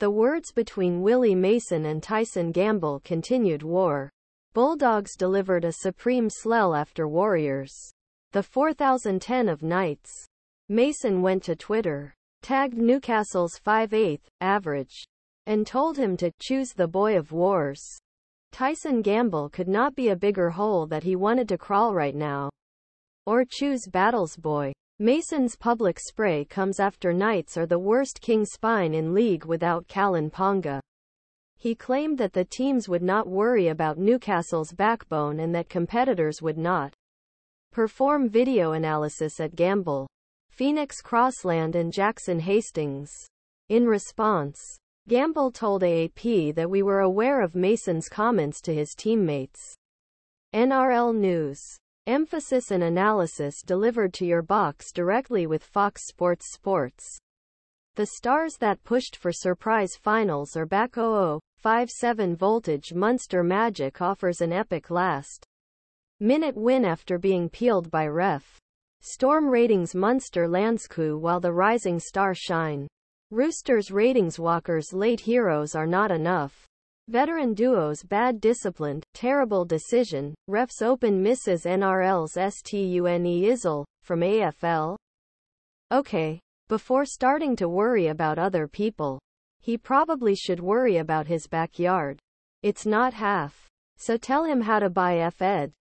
The words between Willie Mason and Tyson Gamble continued war. Bulldogs delivered a supreme slell after Warriors. The 4010 of Knights. Mason went to Twitter, tagged Newcastle's 5-8 average, and told him to choose the boy of wars. Tyson Gamble could not be a bigger hole that he wanted to crawl right now. Or choose Battles boy. Mason's public spray comes after Knights are the worst king spine in league without Kalyn Ponga. He claimed that the teams would not worry about Newcastle's backbone and that competitors would not perform video analysis at Gamble, Phoenix Crossland and Jackson Hastings. In response, Gamble told AAP that we were aware of Mason's comments to his teammates. NRL News Emphasis and analysis delivered to your box directly with Fox Sports Sports. The stars that pushed for surprise finals are back 0057 voltage Munster Magic offers an epic last minute win after being peeled by ref. Storm ratings Munster Landscrew while the rising star shine. Roosters ratings Walker's late heroes are not enough. Veteran duos bad disciplined, terrible decision, refs open misses NRL's STUNE Izzle, from AFL? Okay. Before starting to worry about other people, he probably should worry about his backyard. It's not half. So tell him how to buy F-Ed.